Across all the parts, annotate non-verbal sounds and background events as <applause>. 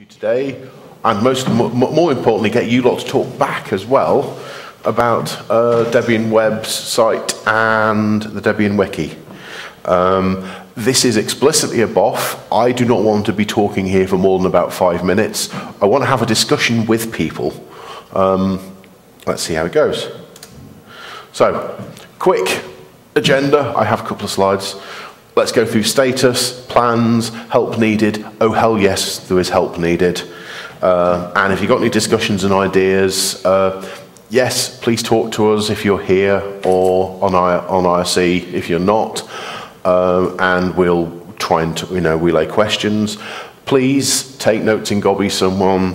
you today, and most more importantly, get you lot to talk back as well about uh, Debian Web's site and the Debian Wiki. Um, this is explicitly a BOF. I do not want to be talking here for more than about five minutes. I want to have a discussion with people. Um, let's see how it goes. So, quick agenda. I have a couple of slides. Let's go through status, plans, help needed. Oh, hell yes, there is help needed. Uh, and if you've got any discussions and ideas, uh, yes, please talk to us if you're here or on, I, on IRC if you're not. Uh, and we'll try and you know relay questions. Please take notes in Gobby someone.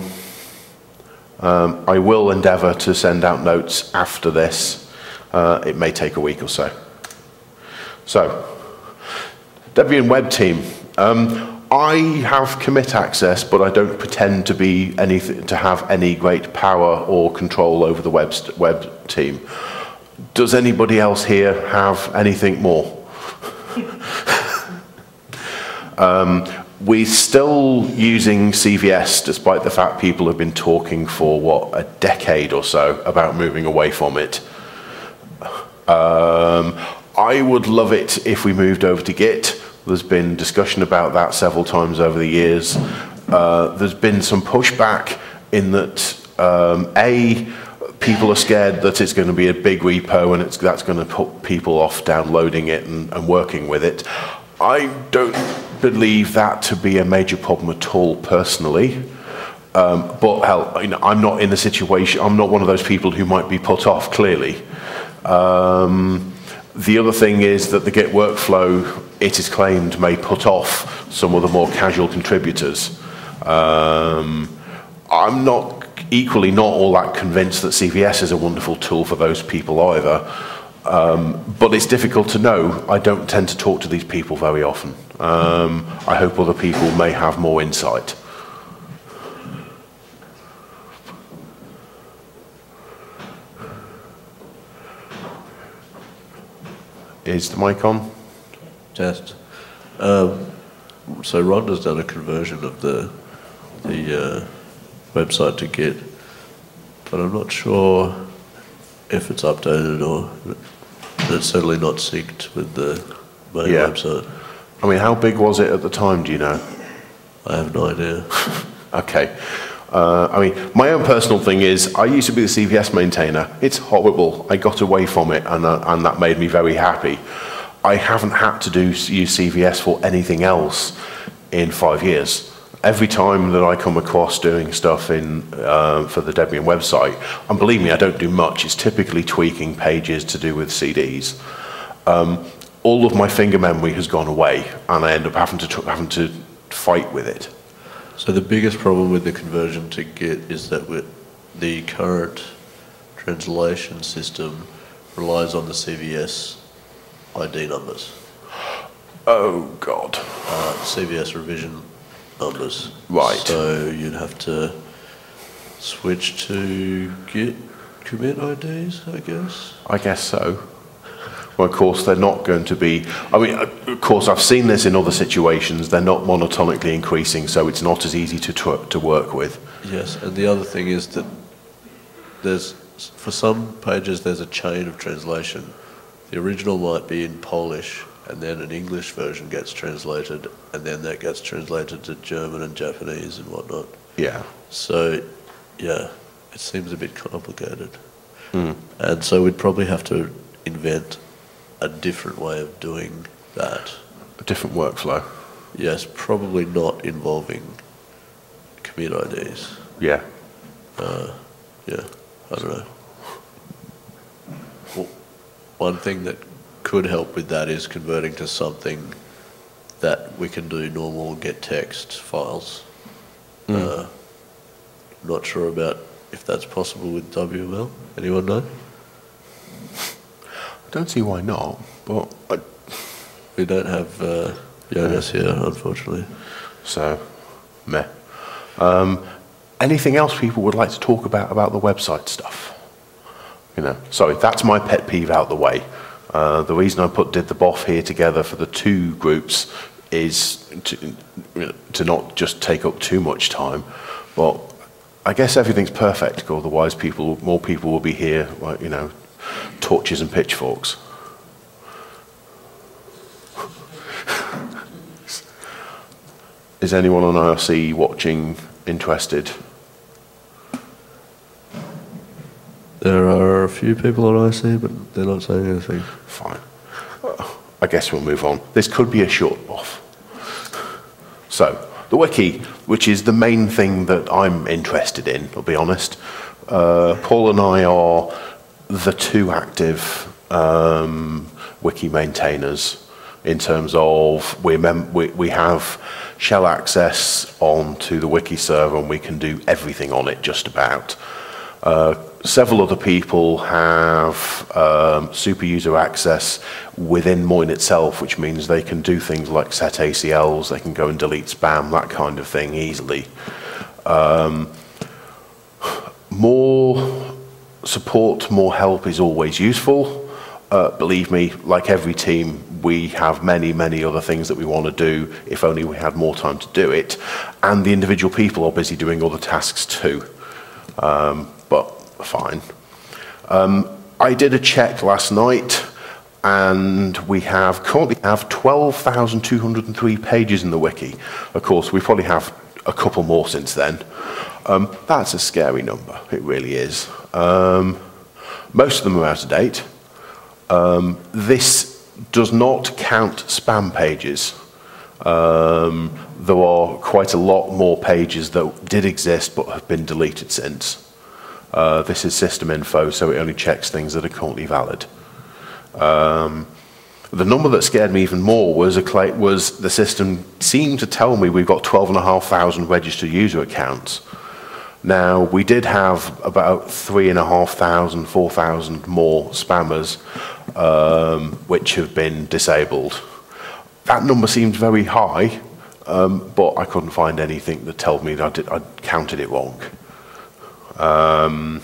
Um, I will endeavour to send out notes after this. Uh, it may take a week or so. So, Debian Web team. Um, I have commit access, but I don't pretend to be anything to have any great power or control over the web, web team. Does anybody else here have anything more? <laughs> um, we're still using CVS, despite the fact people have been talking for, what, a decade or so about moving away from it. Um, I would love it if we moved over to Git. There's been discussion about that several times over the years. Uh, there's been some pushback in that, um, A, people are scared that it's going to be a big repo and that's going to put people off downloading it and, and working with it. I don't believe that to be a major problem at all, personally. Um, but hell, you know, I'm not in the situation, I'm not one of those people who might be put off, clearly. Um, the other thing is that the Git workflow, it is claimed, may put off some of the more casual contributors. Um, I'm not equally not all that convinced that CVS is a wonderful tool for those people either. Um, but it's difficult to know. I don't tend to talk to these people very often. Um, I hope other people may have more insight. Is the mic on? Test. Um, so Rhonda's done a conversion of the the uh, website to Git, but I'm not sure if it's updated or it's certainly not synced with the main yeah. website. I mean, how big was it at the time? Do you know? I have no idea. <laughs> okay. Uh, I mean, my own personal thing is, I used to be the CVS maintainer. It's horrible. I got away from it, and, uh, and that made me very happy. I haven't had to do use CVS for anything else in five years. Every time that I come across doing stuff in uh, for the Debian website, and believe me, I don't do much. It's typically tweaking pages to do with CDs. Um, all of my finger memory has gone away, and I end up having to having to fight with it. So the biggest problem with the conversion to Git is that with the current translation system relies on the CVS ID numbers. Oh God. Uh, CVS revision numbers. Right. So you'd have to switch to Git commit IDs, I guess. I guess so. Well, of course, they're not going to be. I mean, of course, I've seen this in other situations. They're not monotonically increasing, so it's not as easy to to work with. Yes, and the other thing is that there's for some pages there's a chain of translation. The original might be in Polish, and then an English version gets translated, and then that gets translated to German and Japanese and whatnot. Yeah. So, yeah, it seems a bit complicated. Mm. And so we'd probably have to invent a different way of doing that. A different workflow. Yes, probably not involving commit IDs. Yeah. Uh, yeah, I don't know. Well, one thing that could help with that is converting to something that we can do normal gettext files. Mm. Uh, not sure about if that's possible with WML. Anyone know? I don't see why not, but I... we don't have uh, Jonas yeah. here, unfortunately. So, meh. Um, anything else people would like to talk about about the website stuff? You know, sorry, that's my pet peeve out the way. Uh, the reason I put did the BOF here together for the two groups is to, to not just take up too much time, but I guess everything's perfect, otherwise people, more people will be here, like, you know, torches and pitchforks. <laughs> Is anyone on IRC watching interested? There are a few people that I see, but they're not saying anything. Fine. I guess we'll move on. This could be a short off. So, the wiki, which is the main thing that I'm interested in, I'll be honest. Uh, Paul and I are the two active um, wiki maintainers in terms of we, we, we have shell access onto the wiki server and we can do everything on it just about. Uh, several other people have um, super user access within Moin itself, which means they can do things like set ACLs, they can go and delete spam, that kind of thing easily. Um, more support, more help is always useful. Uh, believe me, like every team, we have many, many other things that we want to do if only we had more time to do it. And the individual people are busy doing other tasks too. Um, but fine. Um, I did a check last night and we have currently have 12,203 pages in the wiki. Of course, we probably have a couple more since then. Um, that's a scary number, it really is. Um, most of them are out of date. Um, this does not count spam pages. Um, there are quite a lot more pages that did exist but have been deleted since. Uh, this is system info, so it only checks things that are currently valid. Um, the number that scared me even more was, was the system seemed to tell me we've got 12,500 registered user accounts. Now, we did have about 3,500, 4,000 more spammers, um, which have been disabled. That number seemed very high, um, but I couldn't find anything that told me that I would counted it wrong. Um,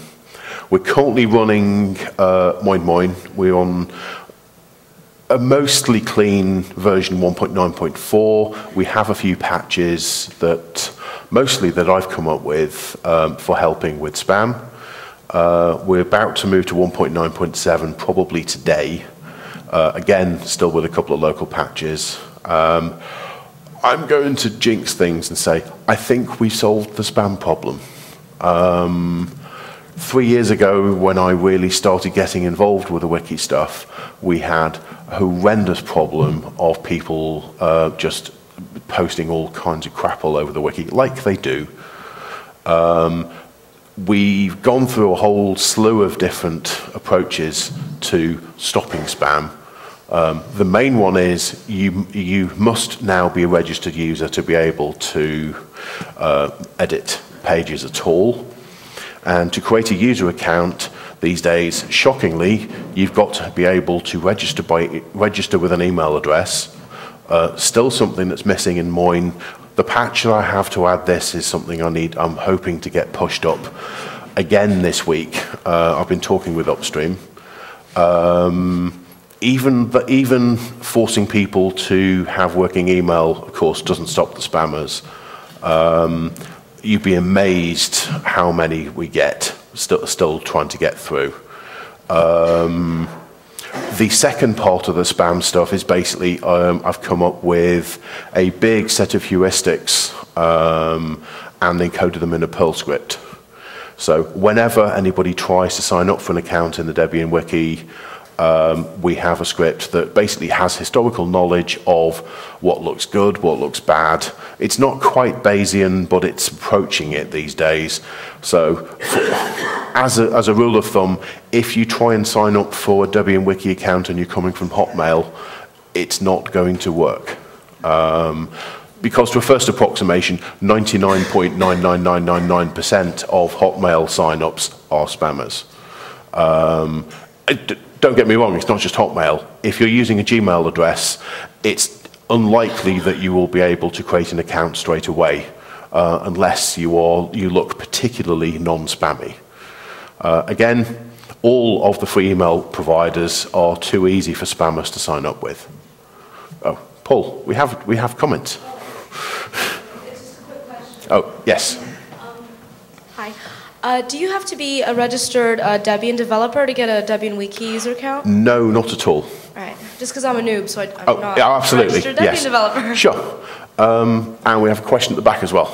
we're currently running uh, MoinMoin. We're on a mostly clean version 1.9.4. We have a few patches that mostly that I've come up with um, for helping with spam. Uh, we're about to move to 1.9.7 probably today. Uh, again, still with a couple of local patches. Um, I'm going to jinx things and say, I think we solved the spam problem. Um, three years ago, when I really started getting involved with the wiki stuff, we had a horrendous problem of people uh, just posting all kinds of crap all over the wiki, like they do. Um, we've gone through a whole slew of different approaches to stopping spam. Um, the main one is you, you must now be a registered user to be able to uh, edit pages at all. And to create a user account these days, shockingly, you've got to be able to register, by, register with an email address uh, still something that's missing in Moin. The patch that I have to add this is something I need, I'm hoping to get pushed up again this week. Uh, I've been talking with Upstream. Um, even, even forcing people to have working email, of course, doesn't stop the spammers. Um, you'd be amazed how many we get, still, still trying to get through. Um, the second part of the spam stuff is basically um, I've come up with a big set of heuristics um, and encoded them in a Perl script. So whenever anybody tries to sign up for an account in the Debian wiki, um, we have a script that basically has historical knowledge of what looks good, what looks bad. It's not quite Bayesian, but it's approaching it these days. So <coughs> as a, as a rule of thumb, if you try and sign up for a Debian Wiki account and you're coming from Hotmail, it's not going to work. Um, because to a first approximation, 99.99999% of Hotmail signups are spammers. Um, don't get me wrong, it's not just Hotmail. If you're using a Gmail address, it's unlikely that you will be able to create an account straight away uh, unless you, are, you look particularly non-spammy. Uh, again, all of the free email providers are too easy for spammers to sign up with. Oh, Paul, we have, we have comments. It's just a quick question. Oh, yes. Hi. Uh, do you have to be a registered uh, Debian developer to get a Debian Wiki user account? No, not at all. All right. Just because I'm a noob, so I, I'm Oh, not yeah, a absolutely. registered Debian yes. developer. <laughs> Sure. Um, and we have a question at the back as well.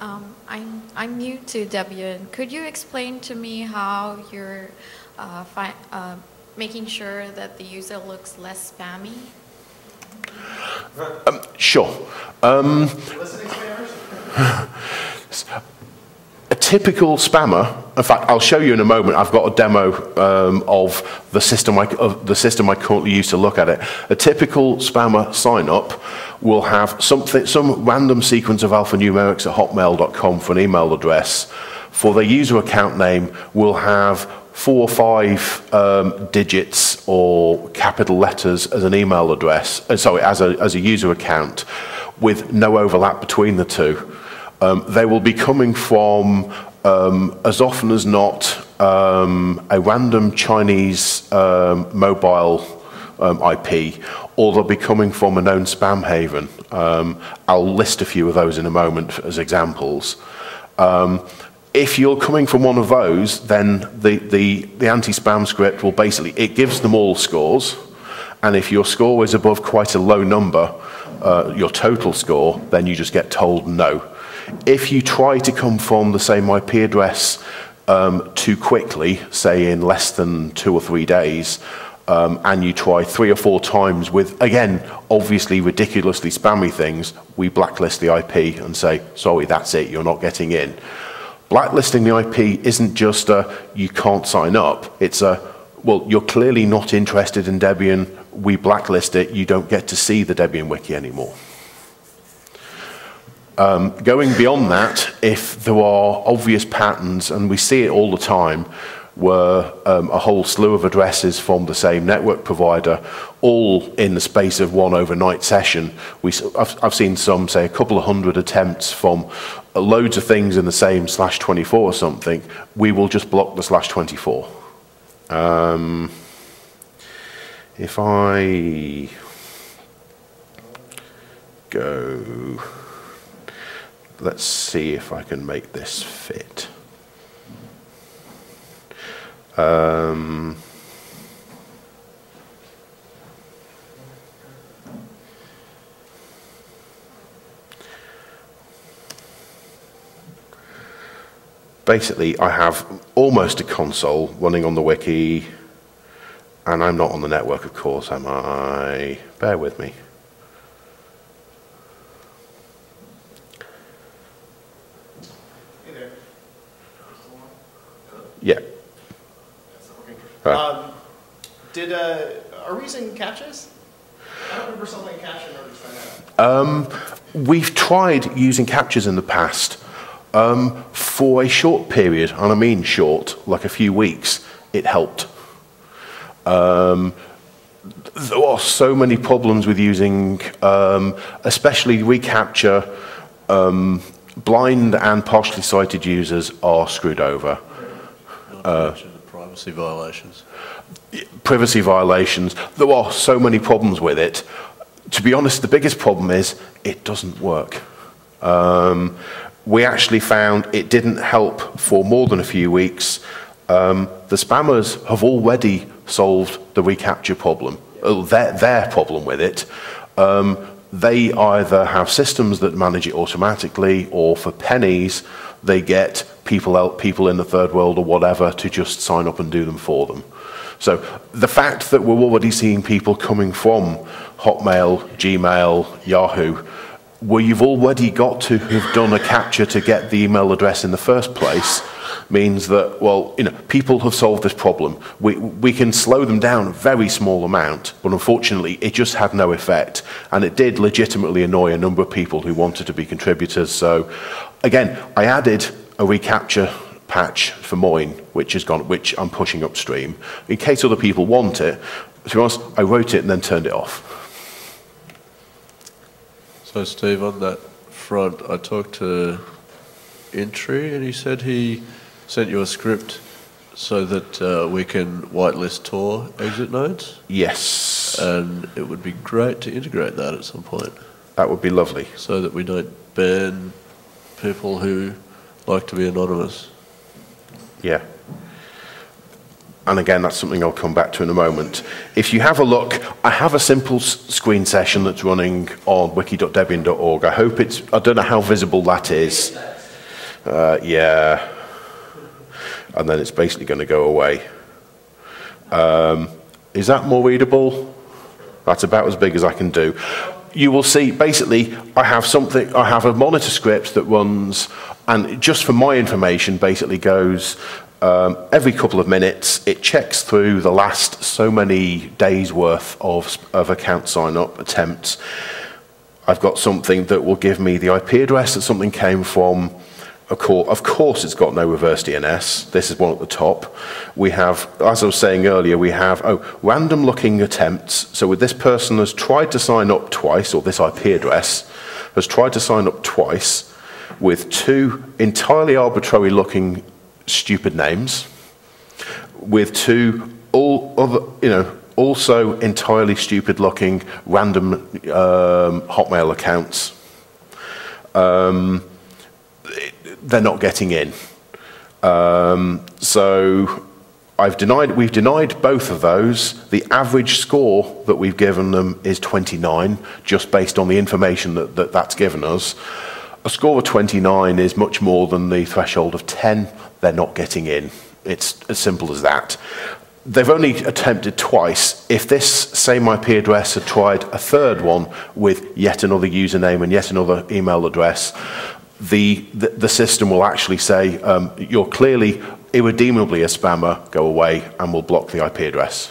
Um, I'm, I'm new to Debian. Could you explain to me how you're uh, fi- uh, making sure that the user looks less spammy? Sure. Um, a typical spammer. In fact, I'll show you in a moment. I've got a demo um, of the system I, of the system I currently use to look at it. A typical spammer sign up will have something, some random sequence of alphanumerics at hotmail.com for an email address. For their user account name, will have four or five um, digits or capital letters as an email address, uh, sorry, as a, as a user account, with no overlap between the two. Um, they will be coming from, um, as often as not, um, a random Chinese um, mobile um, IP, or they'll be coming from a known spam haven. I'll list a few of those in a moment as examples. Um, if you're coming from one of those, then the, the, the anti-spam script will basically, it gives them all scores, and if your score is above quite a low number, uh, your total score, then you just get told no. If you try to come from the same IP address um, too quickly, say in less than two or three days, um, and you try three or four times with, again, obviously ridiculously spammy things, we blacklist the IP and say, sorry, that's it, you're not getting in. Blacklisting the IP isn't just a you can't sign up. It's a well, you're clearly not interested in Debian. We blacklist it. You don't get to see the Debian wiki anymore. Um, going beyond that, if there are obvious patterns, and we see it all the time, where um, a whole slew of addresses from the same network provider, all in the space of one overnight session. We, I've, I've seen some, say, a couple of hundred attempts from loads of things in the same slash 24 or something. We will just block the slash 24. Um, if I go, let's see if I can make this fit. Um, basically, I have almost a console running on the wiki, and I'm not on the network, of course, am I? Bear with me. Hey there. Yeah. Right. Um, did uh, are we using captchas? I don't remember something captcha in order to find out. We've tried using captchas in the past um, for a short period, and I mean short, like a few weeks. It helped. Um, there are so many problems with using, um, especially reCAPTCHA, Um, blind and partially sighted users are screwed over. Not to mention the privacy violations. privacy violations. There are so many problems with it. To be honest, the biggest problem is it doesn't work. Um, we actually found it didn't help for more than a few weeks. Um, the spammers have already solved the reCAPTCHA problem, uh, their, their problem with it. Um, they either have systems that manage it automatically, or for pennies, they get people out, people in the third world or whatever to just sign up and do them for them. So the fact that we're already seeing people coming from Hotmail, Gmail, Yahoo, where you've already got to have done a captcha to get the email address in the first place, means that, well, you know, people have solved this problem. We, we can slow them down a very small amount, but unfortunately it just had no effect. And it did legitimately annoy a number of people who wanted to be contributors. So again, I added a reCAPTCHA patch for Moin, which has gone, which I'm pushing upstream, in case other people want it. To be honest, I wrote it and then turned it off. So, Steve, on that front, I talked to Entry and he said he sent you a script so that uh, we can whitelist Tor exit nodes, Yes, and it would be great to integrate that at some point, that would be lovely. so that we don't ban people who like to be anonymous. Yeah. And again, that's something I'll come back to in a moment. If you have a look, I have a simple screen session that's running on wiki.debian.org. I hope it's, I don't know how visible that is. Uh, yeah. And then it's basically going to go away. Um, is that more readable? That's about as big as I can do. You will see, basically, I have something, I have a monitor script that runs, and just for my information, basically goes um, every couple of minutes, it checks through the last so many days worth of, of account sign up attempts. I've got something that will give me the IP address that something came from. Of course, of course, it's got no reverse DNS. This is one at the top. We have, as I was saying earlier, we have oh, random looking attempts. So, with this person has tried to sign up twice, or this IP address has tried to sign up twice with two entirely arbitrary looking stupid names, with two all other, you know, also entirely stupid looking random um, Hotmail accounts. Um, they're not getting in. Um, so I've denied, we've denied both of those. The average score that we've given them is 29, just based on the information that, that that's given us. A score of 29 is much more than the threshold of 10. They're not getting in. It's as simple as that. They've only attempted twice. If this same IP address had tried a third one with yet another username and yet another email address, the, the, the system will actually say, um, you're clearly irredeemably a spammer, go away, and will block the IP address.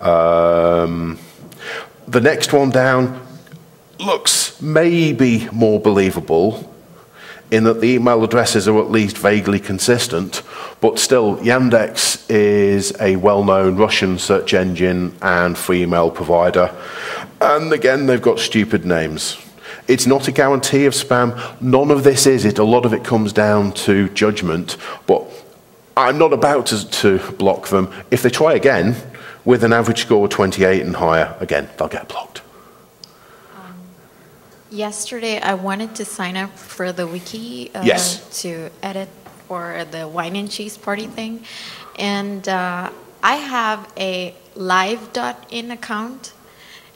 Um, the next one down looks maybe more believable in that the email addresses are at least vaguely consistent, but still, Yandex is a well known Russian search engine and free email provider. And again, they've got stupid names. It's not a guarantee of spam. None of this is it. A lot of it comes down to judgment. But I'm not about to, to block them. If they try again with an average score of 28 and higher, again, they'll get blocked. Yesterday, I wanted to sign up for the wiki uh, Yes. to edit for the wine and cheese party thing, and uh, I have a live.in account.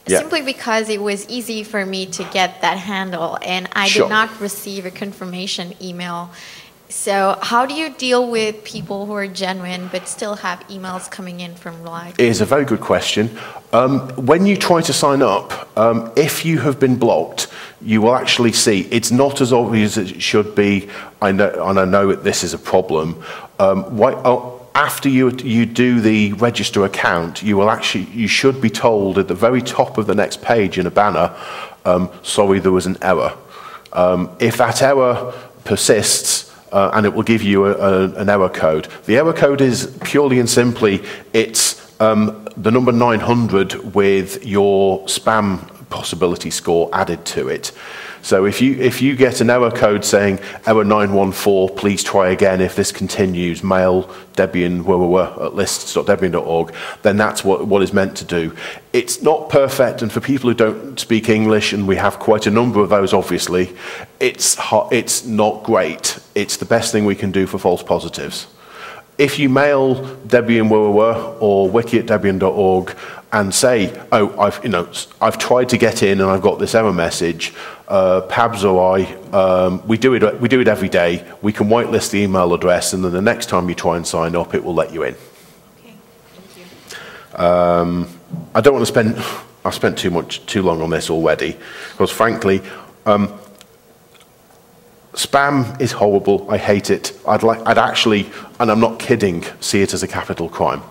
Yeah. Simply because it was easy for me to get that handle, and I Sure. did not receive a confirmation email. So, how do you deal with people who are genuine but still have emails coming in from live? It is a very good question. Um, when you try to sign up, um, if you have been blocked, you will actually see it's not as obvious as it should be. I know, and I know that this is a problem. Um, why, oh, after you, you do the register account, you will actually you should be told at the very top of the next page in a banner, um, "Sorry, there was an error." Um, if that error persists, uh, and it will give you a, a, an error code. The error code is purely and simply it's um, the number 900 with your spam possibility score added to it. So if you if you get an error code saying error 914, please try again if this continues, mail Debian where we were at lists.debian.org, then that's what, what is meant to do. It's not perfect, and for people who don't speak English, and we have quite a number of those obviously, it's, it's not great. It's the best thing we can do for false positives. If you mail Debian where we were or wiki at debian.org and say, oh, I've, you know, I've tried to get in and I've got this error message, uh, Pabs or I, um, we, do it, we do it every day. We can whitelist the email address and then the next time you try and sign up, it will let you in. Okay, thank you. Um, I don't want to spend, I've spent too much, too long on this already, because frankly, um, spam is horrible. I hate it. I'd like, I'd actually, and I'm not kidding, see it as a capital crime.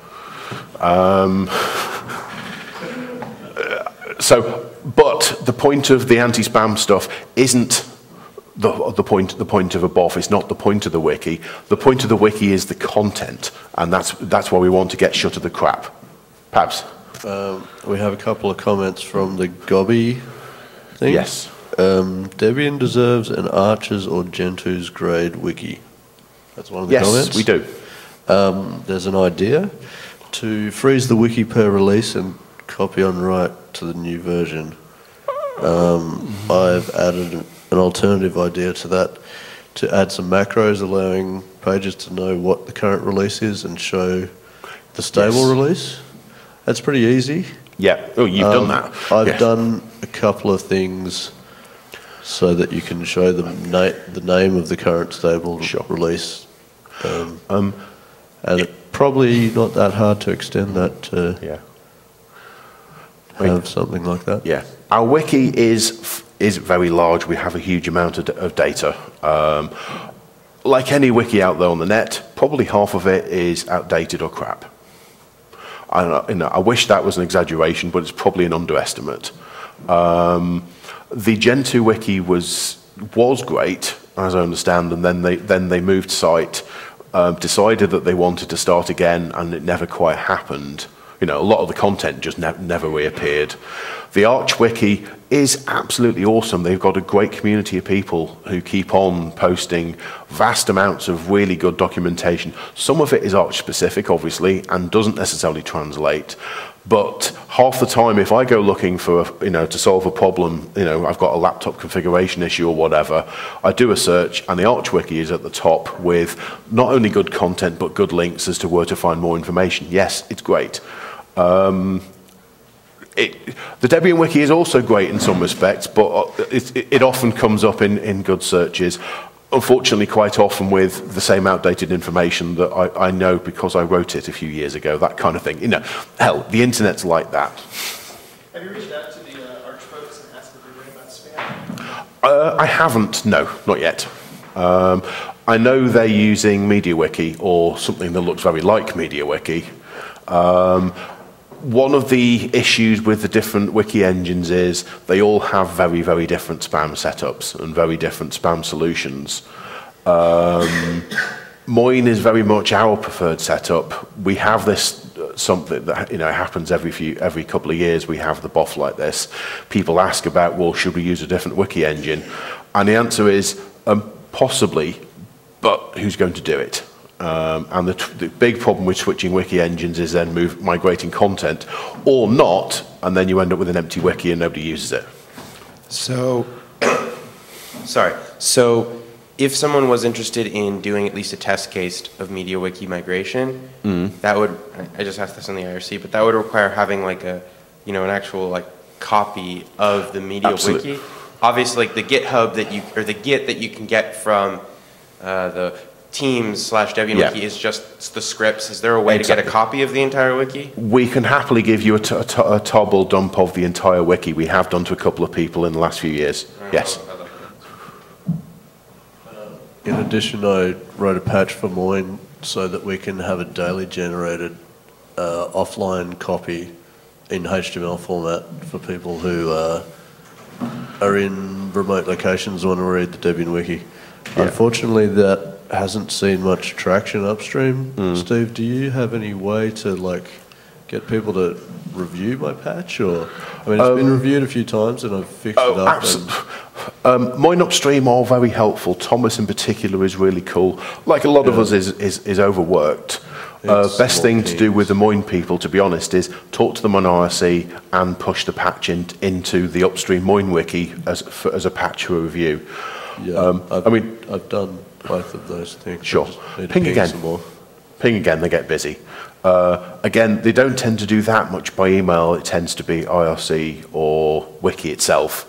Um, <laughs> so, but the point of the anti-spam stuff isn't the, the point the point of a BOF. It's not the point of the wiki. The point of the wiki is the content, and that's that's why we want to get shut of the crap. Perhaps. Um, we have a couple of comments from the Gobby thing. Yes. Um, Debian deserves an Arches or Gentoos grade wiki. That's one of the Yes, comments. we do. um, there's an idea to freeze the wiki per release and copy on write to the new version. Um, I've added an alternative idea to that to add some macros allowing pages to know what the current release is and show the stable Yes. release. That's pretty easy. Yeah. Oh, you've Um, done that. I've done a couple of things so that you can show the, na- the name of the current stable Sure. release. Um, Um, and it's probably not that hard to extend that to yeah. Have something like that. Yeah, our wiki is is very large. We have a huge amount of, of data. Um, like any wiki out there on the net, probably half of it is outdated or crap. I, don't know, you know, I wish that was an exaggeration, but it's probably an underestimate. Um, the Gentoo wiki was was great, as I understand, and then they then they moved site, um, decided that they wanted to start again, and it never quite happened. You know, a lot of the content just ne- never reappeared. The Arch wiki is absolutely awesome. They've got a great community of people who keep on posting vast amounts of really good documentation. Some of it is Arch specific, obviously, and doesn't necessarily translate. But half the time, if I go looking for, a, you know, to solve a problem, you know, I've got a laptop configuration issue or whatever, I do a search, and the Arch wiki is at the top with not only good content but good links as to where to find more information. Yes, it's great. Um, it, the Debian wiki is also great in some respects, but uh, it, it, often comes up in, in good searches. Unfortunately, quite often with the same outdated information that I, I know because I wrote it a few years ago, that kind of thing. You know, hell, the internet's like that. Have you reached out to the uh, Arch folks and asked worried about spam? Uh, I haven't, no, not yet. Um, I know they're using MediaWiki or something that looks very like MediaWiki. Um, one of the issues with the different wiki engines is they all have very, very different spam setups and very different spam solutions. Um, Moin is very much our preferred setup. We have this uh, something that you know happens every few every couple of years. We have the BOF like this. People ask about, well, should we use a different wiki engine? And the answer is um, possibly, but who's going to do it? Um, and the, the big problem with switching wiki engines is then move, migrating content, or not, and then you end up with an empty wiki and nobody uses it. So, <coughs> sorry. So, if someone was interested in doing at least a test case of MediaWiki migration, that would, I just asked this on the IRC, but that would require having like a, you know, an actual like copy of the Absolutely. MediaWiki. Obviously, like the GitHub that you, or the Git that you can get from uh, the Teams slash Debian Yeah. Wiki is just the scripts. Is there a way to get a copy of the entire wiki? We can happily give you a, t- a, t- a toggle dump of the entire wiki. We have done to a couple of people in the last few years. Yes. In addition, I wrote a patch for Moin so that we can have a daily generated uh, offline copy in HTML format for people who uh, are in remote locations and want to read the Debian wiki. Unfortunately, that hasn't seen much traction upstream. Steve, do you have any way to like get people to review my patch, or I mean, it's been reviewed a few times and I've fixed it Oh, up. and- <laughs> Um, Moin Upstream are very helpful. Thomas, in particular, is really cool. Like a lot of us, is, is, is overworked. Uh, best thing to do with the Moin people, to be honest, is talk to them on IRC and push the patch in, into the Upstream Moin wiki as, for, as a patch review. Yeah, Um, I've, I mean- I've done both of those things. Sure. just need to Ping again. Ping again, they get busy. Uh, again, they don't tend to do that much by email. It tends to be IRC or Wiki itself.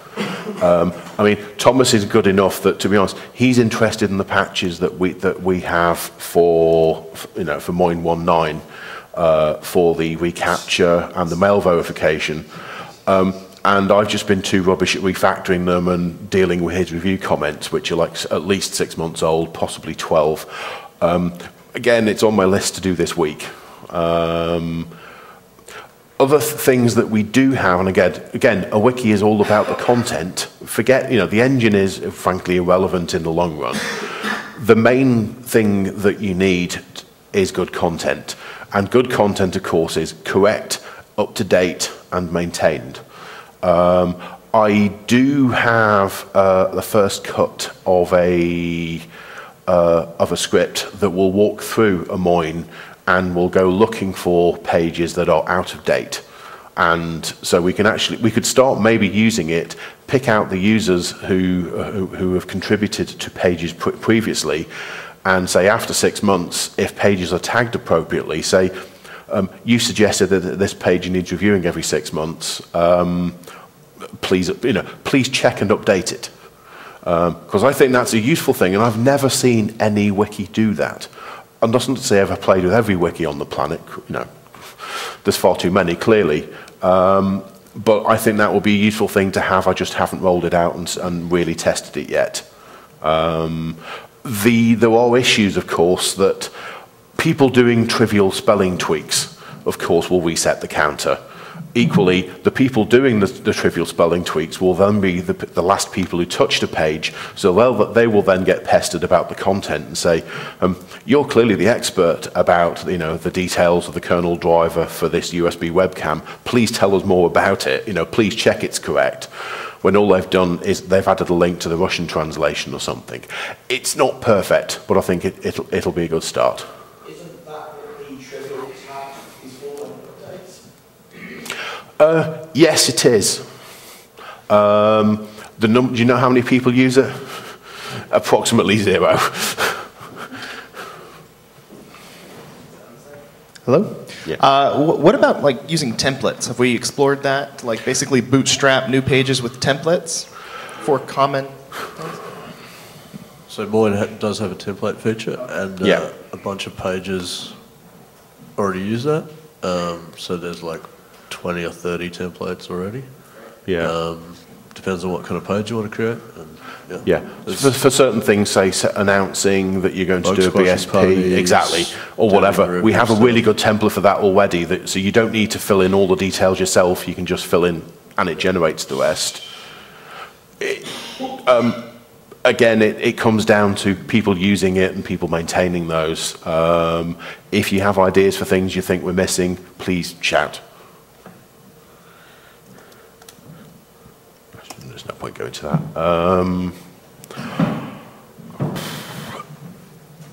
Um, I mean, Thomas is good enough that, to be honest, he's interested in the patches that we that we have for, you know, for Moin 1.9, uh, for the reCAPTCHA and the mail verification. Um, and I've just been too rubbish at refactoring them and dealing with his review comments, which are like at least six months old, possibly 12. Um, again, it's on my list to do this week. Um, other th- things that we do have, and again, again, a wiki is all about the content. Forget, you know, the engine is frankly irrelevant in the long run. The main thing that you need is good content, and good content, of course, is correct, up to date, and maintained. Um, I do have uh, the first cut of a uh, of a script that will walk through a MOIN and will go looking for pages that are out of date. And so we can actually, we could start maybe using it, pick out the users who, who, who have contributed to pages pre previously, and say after six months, if pages are tagged appropriately, say, um, you suggested that this page needs reviewing every six months. Um, please, you know, please check and update it. Because um, I think that's a useful thing, and I've never seen any wiki do that. And doesn't say I've played with every wiki on the planet. You know, there's far too many, clearly. Um, but I think that will be a useful thing to have. I just haven't rolled it out and, and really tested it yet. Um, the, there are issues, of course, that people doing trivial spelling tweaks, of course, will reset the counter. Equally, the people doing the, the trivial spelling tweaks will then be the, the, last people who touched a page, so they will then get pestered about the content and say, um, "You're clearly the expert about you know the details of the kernel driver for this USB webcam. Please tell us more about it. You know, please check it's correct." When all they've done is they've added a link to the Russian translation or something. It's not perfect, but I think it, it'll, it'll be a good start. Uh, yes, it is. Um, the num- do you know how many people use it? Approximately zero. Hello? Yeah. Uh, wh- what about like using templates? Have we explored that? Like basically bootstrap new pages with templates for common things? So MOIN ha- does have a template feature, and uh, Yeah. a bunch of pages already use that. Um, so there's like 20 or 30 templates already. Yeah. Um, depends on what kind of page you want to create. And, yeah. Yeah, for, for certain things, say announcing that you're going to do a BSP, parties, exactly, or whatever. We have a really good template for that already, that, so you don't need to fill in all the details yourself. You can just fill in, and it generates the rest. It, um, again, it, it comes down to people using it and people maintaining those. Um, if you have ideas for things you think we're missing, please shout. There's no point going to that. Um,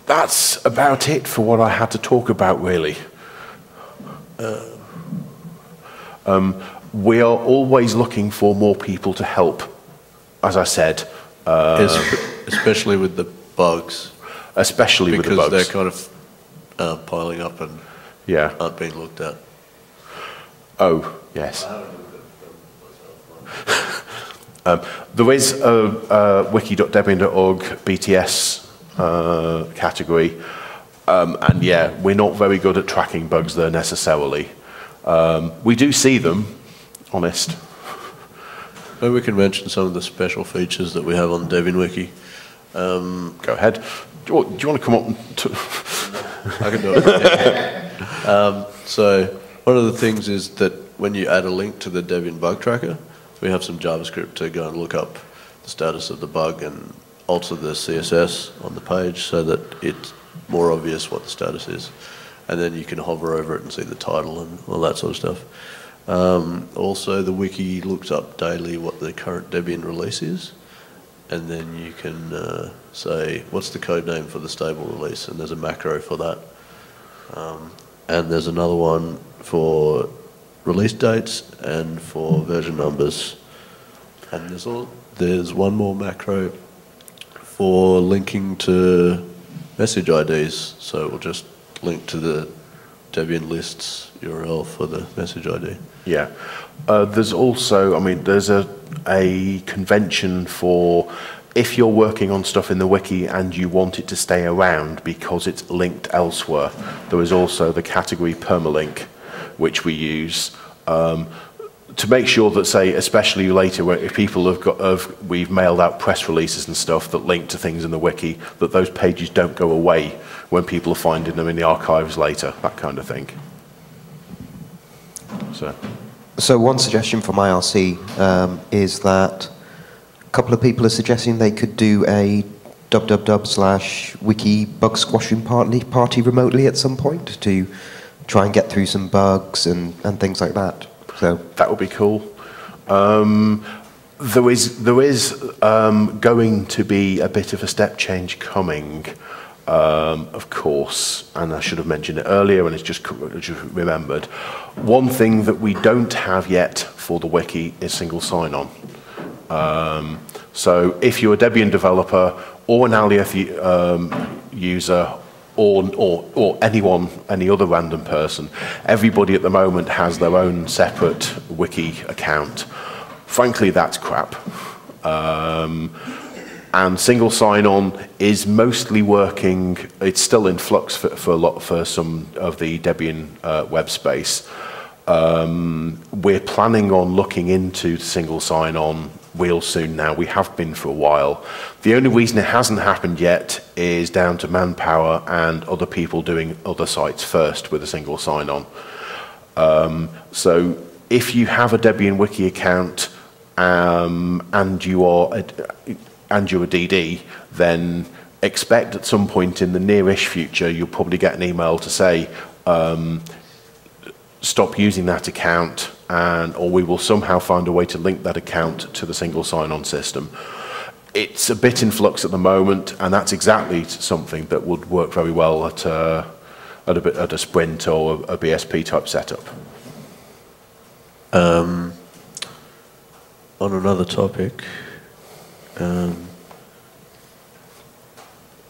that's about it for what I had to talk about, really. Um, we are always looking for more people to help, as I said, uh, Es- especially with the bugs, especially with the bugs. because they're kind of uh, piling up and Yeah. aren't being looked at. Oh, yes. <laughs> um, there is a, a wiki.debian.org BTS uh, category, um, and yeah, we're not very good at tracking bugs there necessarily. Um, we do see them, honest. Maybe we can mention some of the special features that we have on Debian Wiki. Um, Go ahead. Do you, want, do you want to come up and t- I can do it. <laughs> um, so one of the things is that when you add a link to the Debian bug tracker, we have some JavaScript to go and look up the status of the bug and alter the CSS on the page so that it's more obvious what the status is. And then you can hover over it and see the title and all that sort of stuff. Um, also, the wiki looks up daily what the current Debian release is, and then you can uh, say what's the code name for the stable release, and there's a macro for that. Um, and there's another one for release dates and for version numbers. And there's all, there's one more macro for linking to message IDs. So it will just link to the Debian lists URL for the message ID. Yeah. Uh, there's also, I mean, there's a, a convention for if you're working on stuff in the wiki and you want it to stay around because it's linked elsewhere, there is also the category permalink, which we use. Um, to make sure that, say, especially later, where if people have got, have, we've mailed out press releases and stuff that link to things in the wiki, that those pages don't go away when people are finding them in the archives later, that kind of thing. So, So one suggestion from IRC um, is that a couple of people are suggesting they could do a www slash wiki bug squashing party, party remotely at some point to try and get through some bugs and, and things like that. So that would be cool. Um, there is, there is um, going to be a bit of a step change coming, um, of course, and I should have mentioned it earlier, and it's just, just remembered. One thing that we don't have yet for the wiki is single sign-on. Um, so if you're a Debian developer or an Alioth um, user or, or, or anyone, any other random person, everybody at the moment has their own separate wiki account. Frankly, that's crap. Um, and single sign-on is mostly working. It's still in flux for, for a lot for some of the Debian uh, web space. Um, we're planning on looking into single sign-on real soon now. We have been for a while. The only reason it hasn't happened yet is down to manpower and other people doing other sites first with a single sign-on. Um, so if you have a Debian Wiki account um, and you are a, and you're a DD, then expect at some point in the nearish future you'll probably get an email to say um, stop using that account and or we will somehow find a way to link that account to the single sign-on system. It's a bit in flux at the moment, and that's exactly something that would work very well at a, at a, bit, at a sprint or a, a BSP type setup. Um, on another topic, um,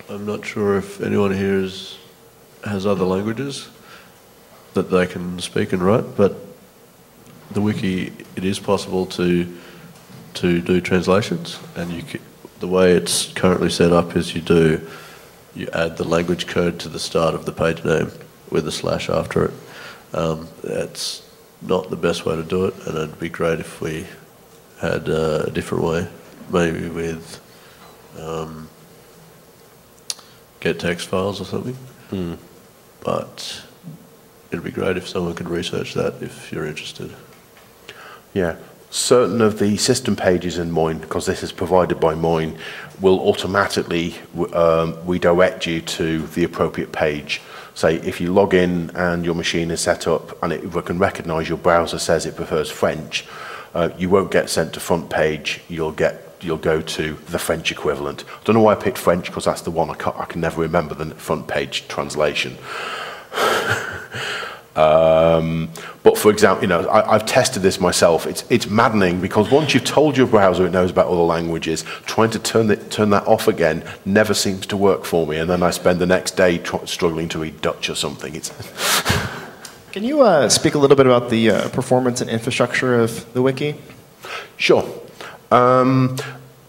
I'm not sure if anyone here is, has other languages that they can speak and write, but the wiki, it is possible to to do translations, and you c the way it's currently set up is you do you add the language code to the start of the page name with a slash after it. Um, that's not the best way to do it, and it'd be great if we had uh, a different way, maybe with um, gettext files or something. Mm. But it'd be great if someone could research that if you're interested. Yeah. Certain of the system pages in Moin, because this is provided by Moin, will automatically um, redirect you to the appropriate page. Say, if you log in and your machine is set up and it can recognize your browser says it prefers French, uh, you won't get sent to front page, you'll get you'll go to the French equivalent. I don't know why I picked French because that's the one I, I can never remember the front page translation. Um, but for example, you know, I, have tested this myself. It's, it's maddening because once you've told your browser it knows about other languages, trying to turn, it, turn that off again never seems to work for me. And then I spend the next day tr- struggling to read Dutch or something. It's <laughs> Can you uh, speak a little bit about the uh, performance and infrastructure of the wiki? Sure. Um,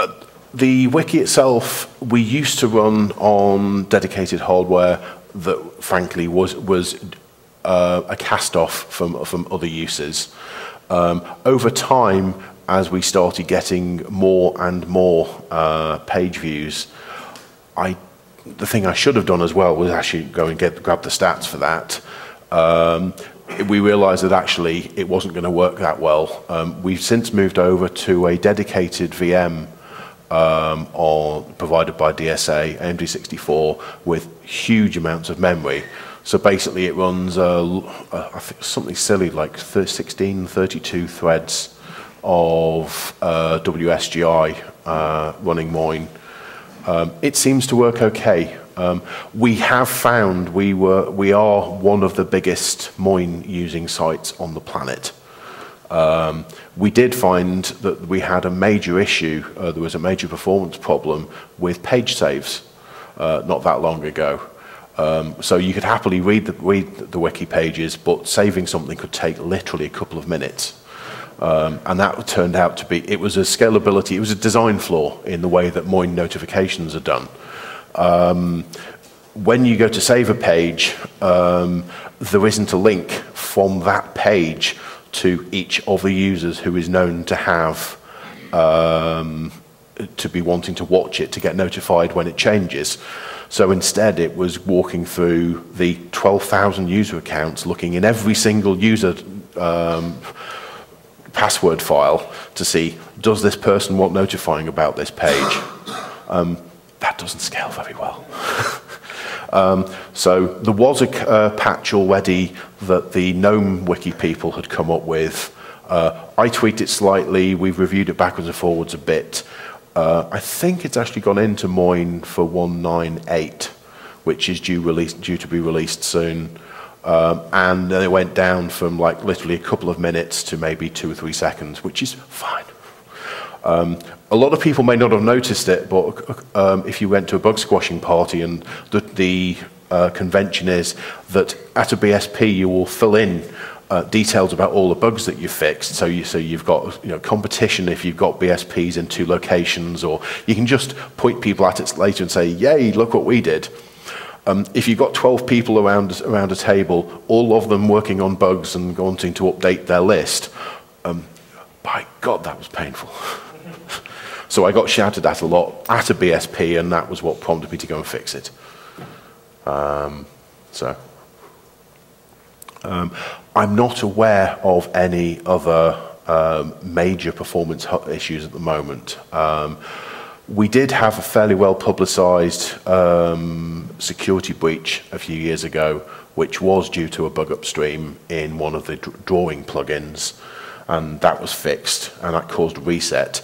uh, the wiki itself, we used to run on dedicated hardware that, frankly, was was uh, a cast off from, from other uses. Um, over time, as we started getting more and more uh, page views, I, the thing I should have done as well was actually go and get, grab the stats for that. Um, we realized that actually it wasn't going to work that well. Um, we've since moved over to a dedicated VM um, provided by DSA, AMD64, with huge amounts of memory. So basically, it runs something silly like 16, 32 threads of uh, WSGI uh, running Moin. Um, it seems to work okay. Um, we have found we were we are one of the biggest Moin using sites on the planet. Um, we did find that we had a major issue. Uh, there was a major performance problem with page saves uh, not that long ago. Um, so you could happily read the, read the wiki pages, but saving something could take literally a couple of minutes. Um, and that turned out to be, it was a scalability, it was a design flaw in the way that Moin notifications are done. Um, when you go to save a page, um, there isn't a link from that page to each of the users who is known to have, um, to be wanting to watch it to get notified when it changes. So instead, it was walking through the 12,000 user accounts, looking in every single user um, password file to see does this person want notifying about this page. Um, that doesn't scale very well. <laughs> um, so there was a uh, patch already that the GNOME wiki people had come up with Uh, I tweaked it slightly. We've reviewed it backwards and forwards a bit. Uh, I think it's actually gone into Moin for 198, which is due, release, due to be released soon. Um, and then it went down from like literally a couple of minutes to maybe two or three seconds, which is fine. Um, a lot of people may not have noticed it, but um, if you went to a bug squashing party and the, the uh, convention is that at a BSP you will fill in uh, details about all the bugs that you fixed. So, you, so you've got you know, competition if you've got BSPs in two locations, or you can just point people at it later and say, yay, look what we did. Um, if you've got 12 people around, around a table, all of them working on bugs and wanting to update their list, um, by God, that was painful. <laughs> so I got shouted at a lot at a BSP, and that was what prompted me to go and fix it. Um, so. I'm not aware of any other um, major performance issues at the moment. Um, we did have a fairly well publicized um, security breach a few years ago, which was due to a bug upstream in one of the drawing plugins, and that was fixed, and that caused reset.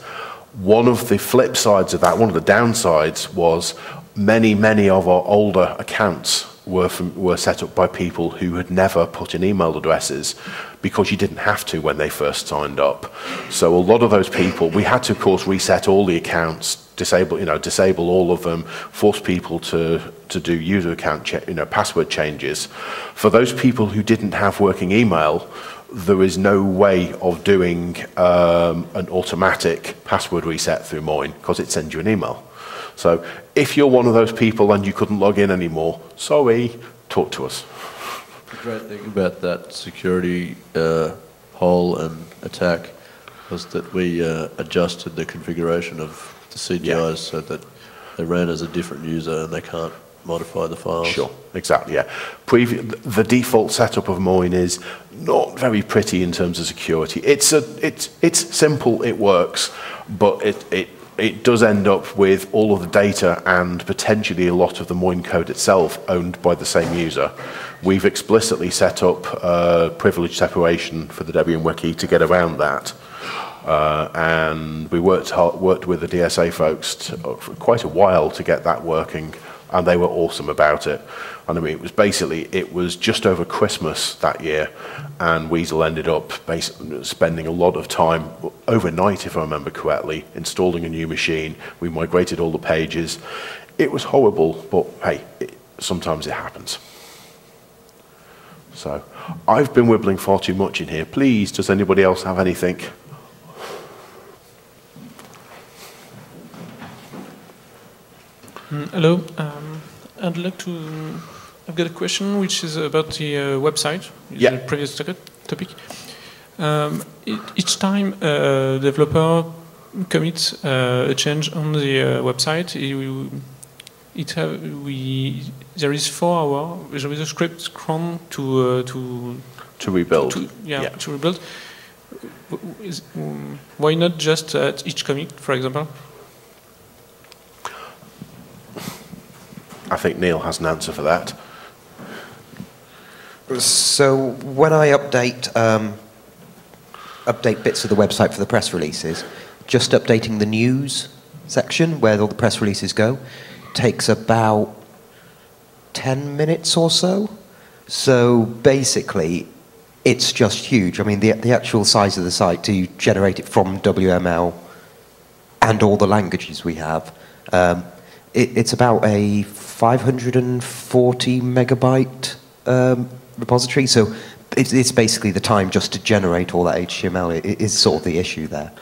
One of the flip sides of that, one of the downsides, was many, many of our older accounts were, from, were set up by people who had never put in email addresses because you didn't have to when they first signed up. So a lot of those people, we had to, of course, reset all the accounts, disable, you know, disable all of them, force people to, to do user account, you know, password changes. For those people who didn't have working email, there is no way of doing um, an automatic password reset through Moin because it sends you an email. So if you're one of those people and you couldn't log in anymore, sorry, talk to us. The great thing about that security uh, hole and attack was that we uh, adjusted the configuration of the CGIs yeah. so that they ran as a different user and they can't modify the files. Sure, exactly, yeah. Previ the default setup of Moin is not very pretty in terms of security. It's, a, it's, it's simple, it works, but it, it it does end up with all of the data and potentially a lot of the Moin code itself owned by the same user. We've explicitly set up uh, privilege separation for the Debian Wiki to get around that. Uh, and we worked, hard, worked with the DSA folks to, for quite a while to get that working, and they were awesome about it. And I mean, it was basically, it was just over Christmas that year, and Weasel ended up spending a lot of time overnight, if I remember correctly, installing a new machine. We migrated all the pages. It was horrible, but hey, it, sometimes it happens. So, I've been wibbling far too much in here. Please, does anybody else have anything? Mm, hello. Um, I'd like to I've got a question which is about the uh, website, yeah. the previous topic. Um, each time a developer commits uh, a change on the uh, website, it, it have, we, there is four hour, there is a script cron to, uh, to, to rebuild. To, yeah, yeah, to rebuild. Is, um, why not just at each commit, for example? I think Neil has an answer for that. So when I update um, update bits of the website for the press releases, just updating the news section where all the press releases go takes about 10 minutes or so. So basically, it's just huge. I mean, the, the actual size of the site to generate it from WML and all the languages we have, um, it, it's about a 540 megabyte um, repository. So it's, it's, basically the time just to generate all that HTML it, is sort of the issue there.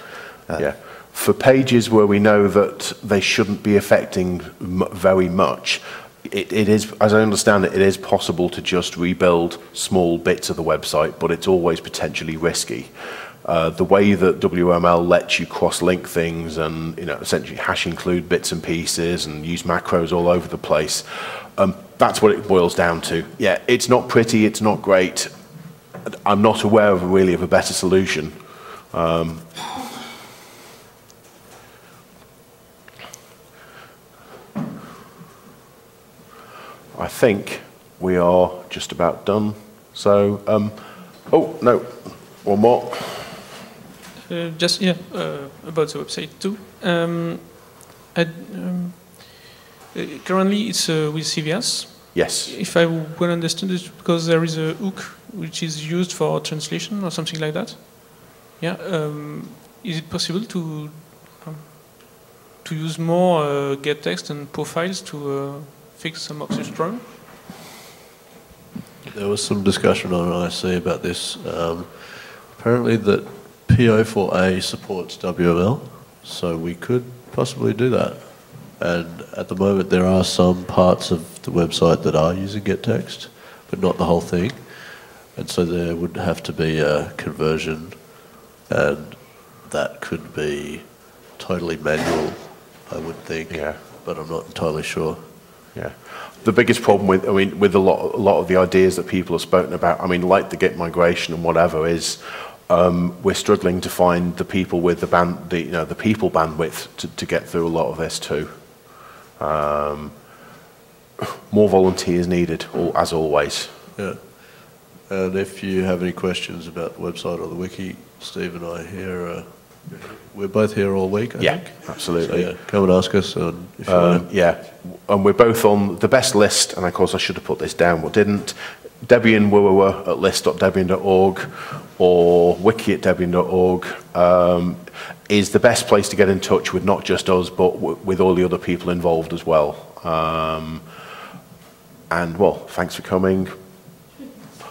Uh, yeah. For pages where we know that they shouldn't be affecting very much, it, it is, as I understand it, it is possible to just rebuild small bits of the website, but it's always potentially risky. Uh, the way that WML lets you cross-link things and you know essentially hash include bits and pieces and use macros all over the place, um, that's what it boils down to. Yeah, it's not pretty, it's not great. I'm not aware of really of a better solution. Um, I think we are just about done. So, um, oh no, one more. Uh, just yeah, uh, about the website too. Um, I, um, uh, currently, it's uh, with CVS. Yes. If I well understand it, because there is a hook which is used for translation or something like that. Yeah. Um, is it possible to um, to use more uh, gettext and profiles to uh, fix some of the problem? There was some discussion on IRC about this. Um, apparently, that PO4A supports WML, so we could possibly do that. And at the moment, there are some parts of the website that are using gettext, but not the whole thing. And so there would have to be a conversion, and that could be totally manual, I would think. Yeah. But I'm not entirely sure. Yeah. The biggest problem with, I mean, with a lot, a lot of the ideas that people have spoken about, I mean, like the Git migration and whatever, is um, we're struggling to find the people with the band, the, you know, the people bandwidth to, to get through a lot of this too. Um, more volunteers needed, as always. Yeah. And if you have any questions about the website or the wiki, Steve and I here, uh, we're both here all week, I Yeah, think. absolutely. So, yeah, come and ask us. And if you Um, yeah, and we're both on the best list, and of course I should have put this down, but didn't. Debian at list.debian.org or wiki at debian.org um, is the best place to get in touch with not just us, but with all the other people involved as well. Um, and well, thanks for coming.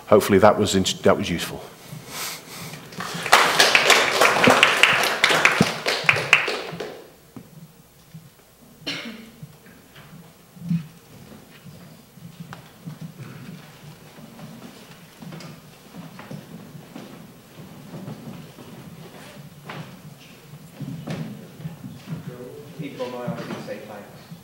Hopefully that was that was useful. On IRC say thanks.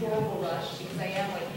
Horrible rush because I am like,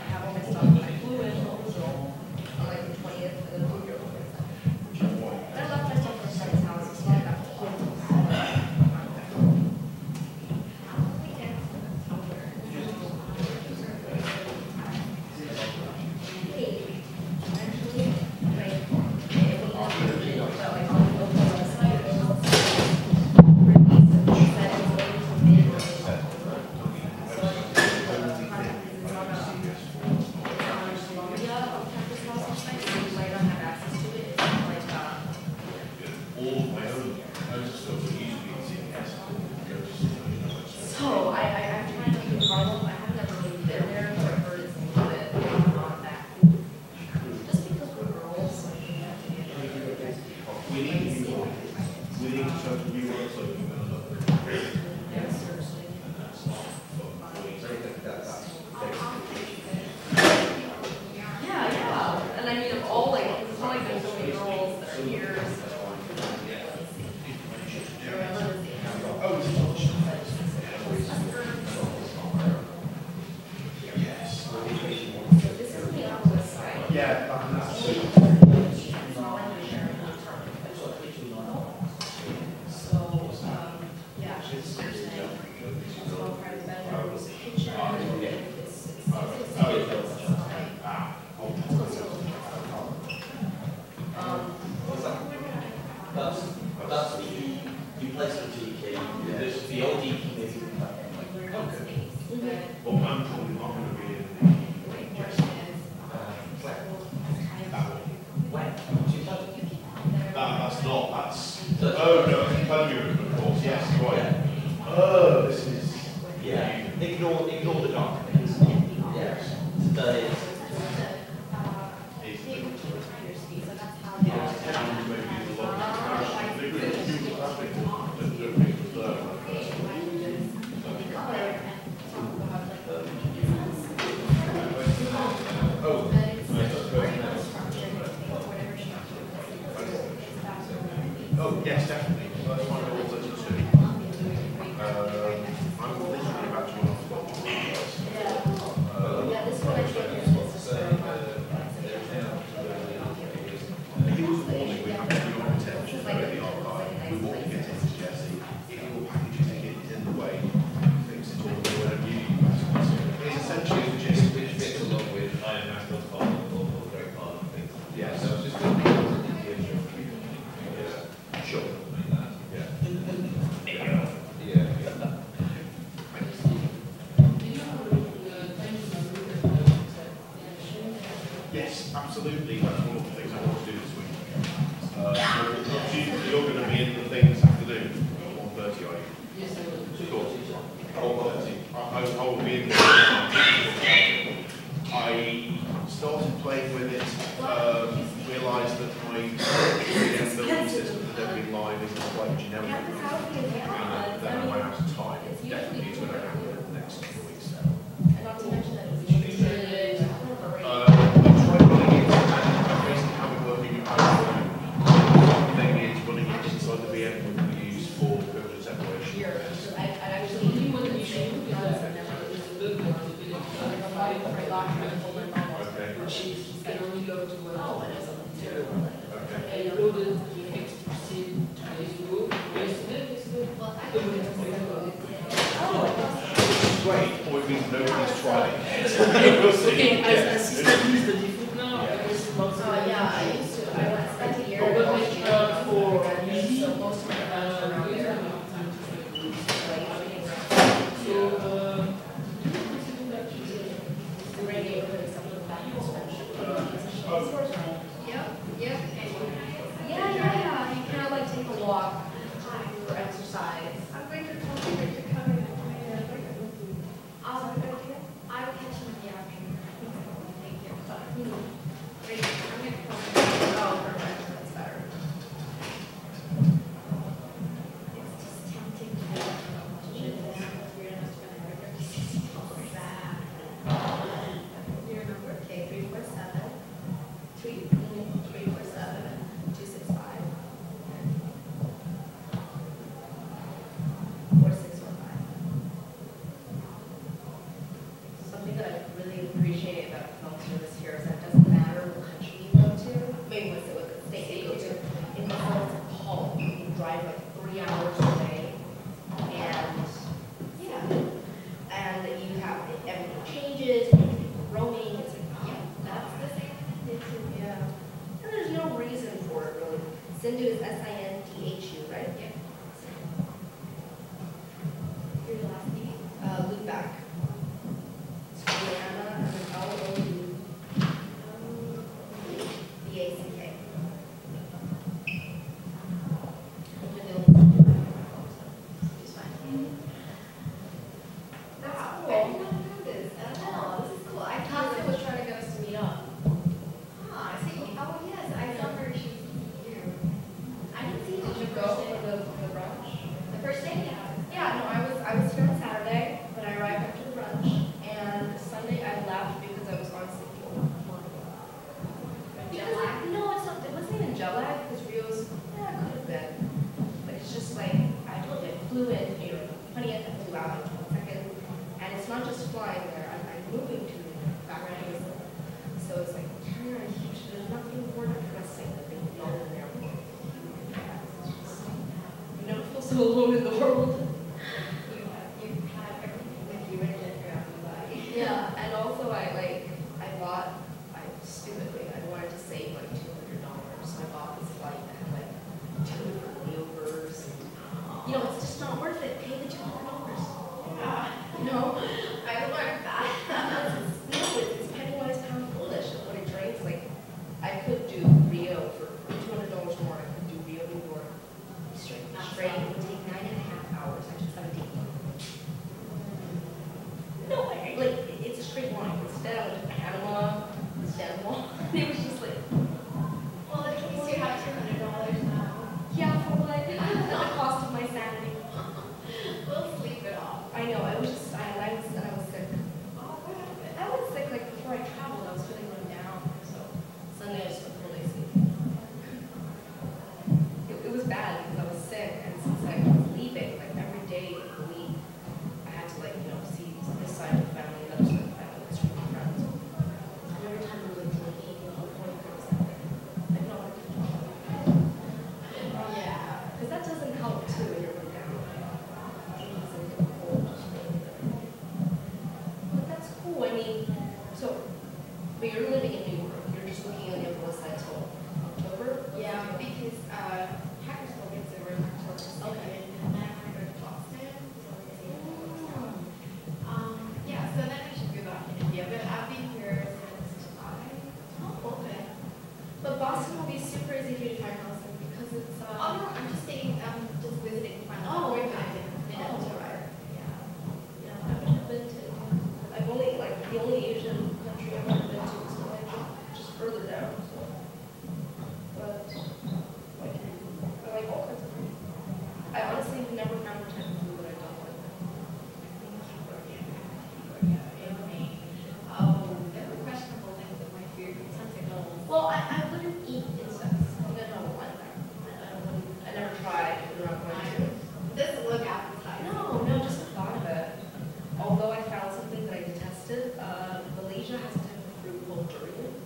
commissioner has to have during